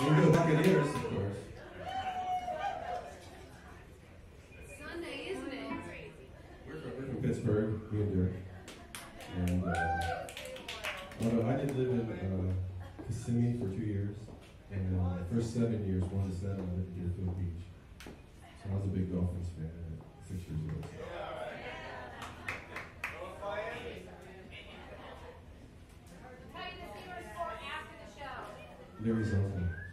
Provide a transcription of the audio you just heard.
And the Buccaneers, of course. Sunday, isn't it? We're from, we're from Pittsburgh, me and Dirk. And uh, although I did live in uh, Kissimmee for two years, and uh, the first seven years, one to seven, I lived in Deerfield Beach. So I was a big Dolphins fan at six years old. Tell you